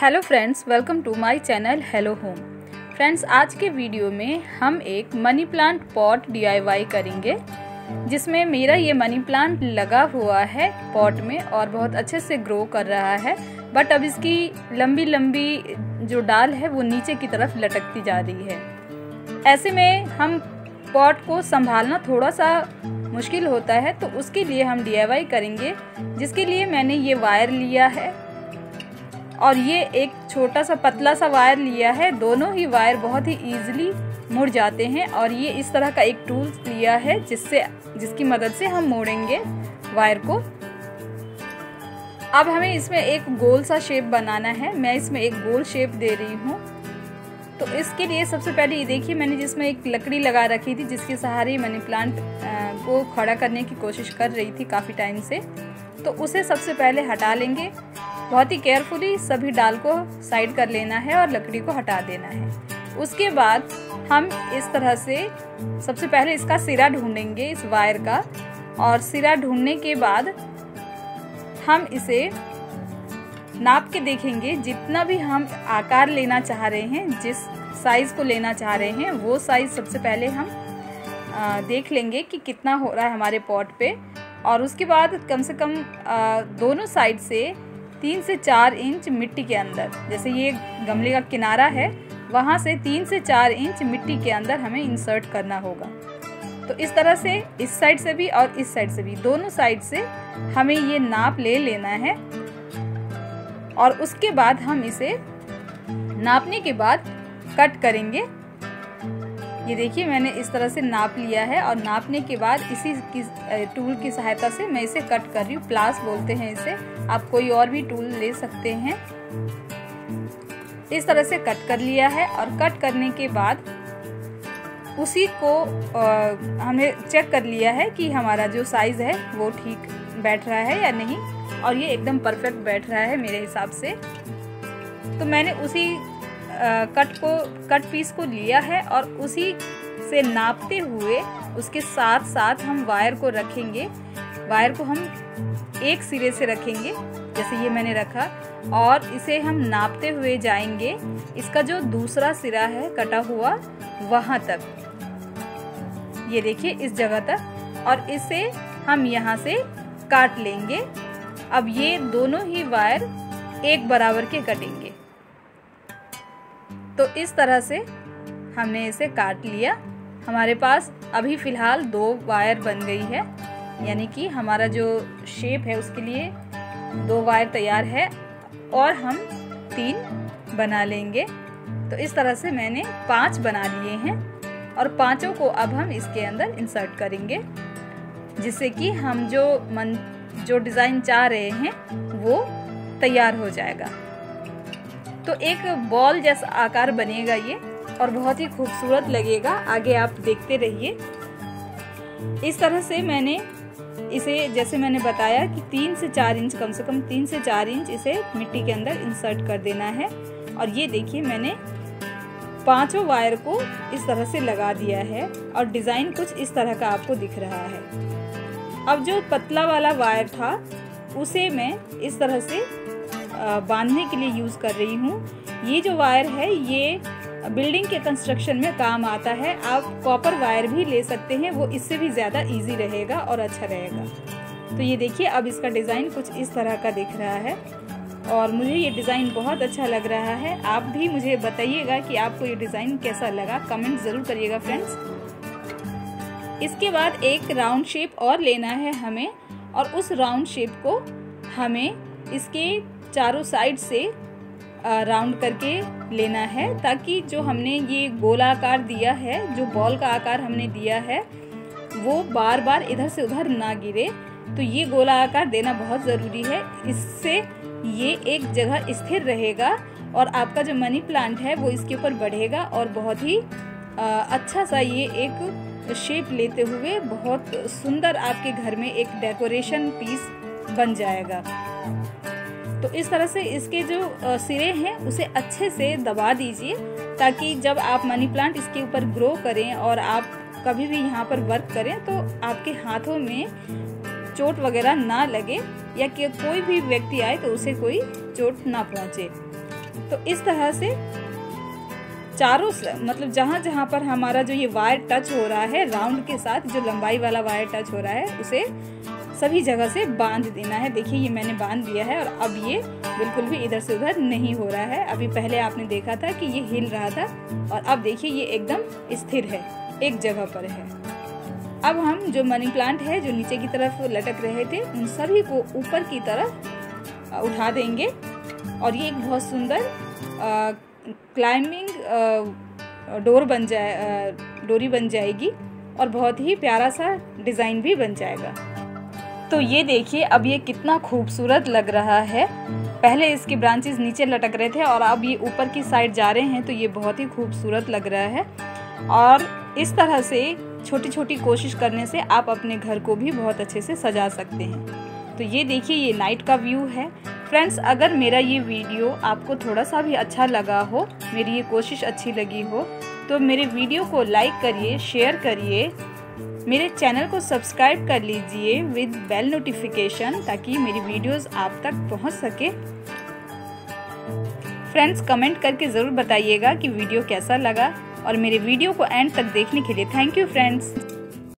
Hello friends welcome to my channel hello home friends आज के video में हम एक मनी प्लांट पॉट डीआईवाई करेंगे, जिसमें मेरा ये मनी प्लांट लगा हुआ है पॉट में और बहुत अच्छे से ग्रो कर रहा है बट अब इसकी लंबी लंबी जो डाल है, वो नीचे की तरफ़ लटकती जा रही है। ऐसे में हम पॉट को संभालना थोड़ा सा मुश्किल होता है तो उसके लिए हम डीआईवाई करेंगे, जिसके लिए मैंने ये वायर लिया है। और ये एक छोटा सा पतला सा वायर लिया है। दोनों ही वायर बहुत ही ईजिली मुड़ जाते हैं और ये इस तरह का एक टूल लिया है जिससे, जिसकी मदद से हम मोड़ेंगे वायर को। अब हमें इसमें एक गोल सा शेप बनाना है। मैं इसमें एक गोल शेप दे रही हूँ। तो इसके लिए सबसे पहले ये देखिए, मैंने जिसमें एक लकड़ी लगा रखी थी, जिसके सहारे मनी प्लांट को खड़ा करने की कोशिश कर रही थी काफ़ी टाइम से। तो उसे सबसे पहले हटा लेंगे। बहुत ही केयरफुली सभी डाल को साइड कर लेना है और लकड़ी को हटा देना है। उसके बाद हम इस तरह से सबसे पहले इसका सिरा ढूंढेंगे, इस वायर का। और सिरा ढूँढने के बाद हम इसे नाप के देखेंगे। जितना भी हम आकार लेना चाह रहे हैं, जिस साइज़ को लेना चाह रहे हैं, वो साइज़ सबसे पहले हम देख लेंगे कि कितना हो रहा है हमारे पॉट पे। और उसके बाद कम से कम दोनों साइड से तीन से चार इंच मिट्टी के अंदर, जैसे ये गमले का किनारा है, वहाँ से तीन से चार इंच मिट्टी के अंदर हमें इंसर्ट करना होगा। तो इस तरह से इस साइड से भी और इस साइड से भी, दोनों साइड से हमें ये नाप ले लेना है और उसके बाद हम इसे नापने के बाद कट करेंगे। ये देखिए, मैंने इस तरह से नाप लिया है और नापने के बाद इसी की टूल की सहायता से मैं इसे कट कर रही हूँ। प्लास बोलते हैं इसे। आप कोई और भी टूल ले सकते हैं। इस तरह से कट कर लिया है और कट करने के बाद उसी को हमने चेक कर लिया है कि हमारा जो साइज़ है वो ठीक बैठ रहा है या नहीं। और ये एकदम परफेक्ट बैठ रहा है मेरे हिसाब से। तो मैंने उसी कट को, कट पीस को लिया है और उसी से नापते हुए उसके साथ साथ हम वायर को रखेंगे। वायर को हम एक सिरे से रखेंगे, जैसे ये मैंने रखा, और इसे हम नापते हुए जाएँगे। इसका जो दूसरा सिरा है, कटा हुआ, वहाँ तक। ये देखिए, इस जगह तक। और इसे हम यहाँ से काट लेंगे। अब ये दोनों ही वायर एक बराबर के कटेंगे। तो इस तरह से हमने इसे काट लिया। हमारे पास अभी फ़िलहाल दो वायर बन गई है। यानी कि हमारा जो शेप है उसके लिए दो वायर तैयार है और हम तीन बना लेंगे। तो इस तरह से मैंने पाँच बना लिए हैं और पाँचों को अब हम इसके अंदर इंसर्ट करेंगे जिससे कि हम जो मन जो डिज़ाइन चाह रहे हैं वो तैयार हो जाएगा। तो एक बॉल जैसा आकार बनेगा ये, और बहुत ही खूबसूरत लगेगा। आगे आप देखते रहिए। इस तरह से मैंने इसे, जैसे मैंने बताया कि तीन से चार इंच, कम से कम तीन से चार इंच इसे मिट्टी के अंदर इंसर्ट कर देना है। और ये देखिए, मैंने पाँचों वायर को इस तरह से लगा दिया है, और डिज़ाइन कुछ इस तरह का आपको दिख रहा है। अब जो पतला वाला वायर था, उसे मैं इस तरह से बांधने के लिए यूज़ कर रही हूँ। ये जो वायर है, ये बिल्डिंग के कंस्ट्रक्शन में काम आता है। आप कॉपर वायर भी ले सकते हैं, वो इससे भी ज़्यादा इजी रहेगा और अच्छा रहेगा। तो ये देखिए, अब इसका डिज़ाइन कुछ इस तरह का दिख रहा है। और मुझे ये डिज़ाइन बहुत अच्छा लग रहा है। आप भी मुझे बताइएगा कि आपको ये डिज़ाइन कैसा लगा। कमेंट ज़रूर करिएगा फ्रेंड्स इसके बाद एक राउंड शेप और लेना है हमें। और उस राउंड शेप को हमें इसके चारों साइड से राउंड करके लेना है, ताकि जो हमने ये गोलाकार दिया है, जो बॉल का आकार हमने दिया है, वो बार बार इधर से उधर ना गिरे। तो ये गोला आकार देना बहुत ज़रूरी है। इससे ये एक जगह स्थिर रहेगा और आपका जो मनी प्लांट है, वो इसके ऊपर बढ़ेगा और बहुत ही अच्छा सा ये एक शेप लेते हुए बहुत सुंदर आपके घर में एक डेकोरेशन पीस बन जाएगा। तो इस तरह से इसके जो सिरे हैं, उसे अच्छे से दबा दीजिए ताकि जब आप मनी प्लांट इसके ऊपर ग्रो करें और आप कभी भी यहाँ पर वर्क करें तो आपके हाथों में चोट वगैरह ना लगे या कि कोई भी व्यक्ति आए तो उसे कोई चोट ना पहुँचे। तो इस तरह से चारों मतलब जहाँ जहाँ पर हमारा जो ये वायर टच हो रहा है राउंड के साथ, जो लंबाई वाला वायर टच हो रहा है, उसे सभी जगह से बाँध देना है। देखिए, ये मैंने बाँध दिया है और अब ये बिल्कुल भी इधर से उधर नहीं हो रहा है। अभी पहले आपने देखा था कि ये हिल रहा था और अब देखिए, ये एकदम स्थिर है, एक जगह पर है। अब हम जो मनी प्लांट है, जो नीचे की तरफ़ लटक रहे थे, उन सभी को ऊपर की तरफ़ उठा देंगे और ये एक बहुत सुंदर क्लाइंबिंग डोर बन जाए डोरी बन जाएगी और बहुत ही प्यारा सा डिज़ाइन भी बन जाएगा। तो ये देखिए, अब ये कितना खूबसूरत लग रहा है। पहले इसके ब्रांचेस नीचे लटक रहे थे और अब ये ऊपर की साइड जा रहे हैं तो ये बहुत ही खूबसूरत लग रहा है। और इस तरह से छोटी छोटी कोशिश करने से आप अपने घर को भी बहुत अच्छे से सजा सकते हैं। तो ये देखिए, ये नाइट का व्यू है। फ्रेंड्स अगर मेरा ये वीडियो आपको थोड़ा सा भी अच्छा लगा हो, मेरी ये कोशिश अच्छी लगी हो तो मेरे वीडियो को लाइक करिए शेयर करिए। मेरे चैनल को सब्सक्राइब कर लीजिए विद बेल नोटिफिकेशन ताकि मेरी वीडियोस आप तक पहुँच सके। फ्रेंड्स, कमेंट करके ज़रूर बताइएगा कि वीडियो कैसा लगा और मेरे वीडियो को एंड तक देखने के लिए थैंक यू, फ्रेंड्स।